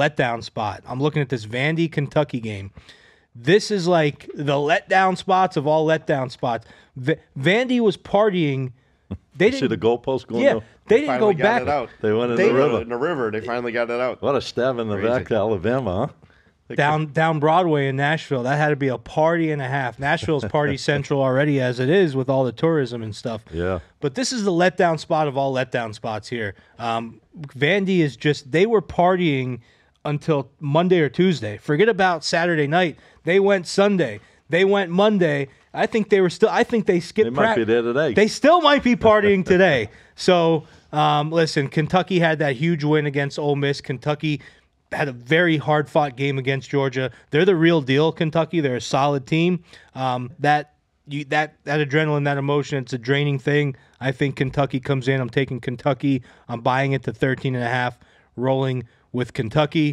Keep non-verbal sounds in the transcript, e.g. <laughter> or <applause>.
letdown spot. I'm looking at this Vandy Kentucky game. This is like the letdown spots of all letdown spots. V- Vandy was partying. They See didn't. see the goalpost going yeah, up? they didn't go got back. it out. They went in They- the river. In the river, they finally got it out. What a stab in the Crazy. back to Alabama, huh? down down Broadway in Nashville. That had to be a party and a half. Nashville's party <laughs> central already as it is with all the tourism and stuff. Yeah. But this is the letdown spot of all letdown spots here. Um, Vandy is just they were partying until Monday or Tuesday. Forget about Saturday night. They went Sunday. They went Monday. I think they were still. I think they skipped. They might prac- be there today. They still might be partying today. <laughs> So um, listen, Kentucky had that huge win against Ole Miss. Kentucky had a very hard fought game against Georgia. They're the real deal, Kentucky. They're a solid team. Um, that you that that adrenaline, that emotion, it's a draining thing. I think Kentucky comes in. I'm taking Kentucky. I'm buying it to 13 and a half, rolling with Kentucky.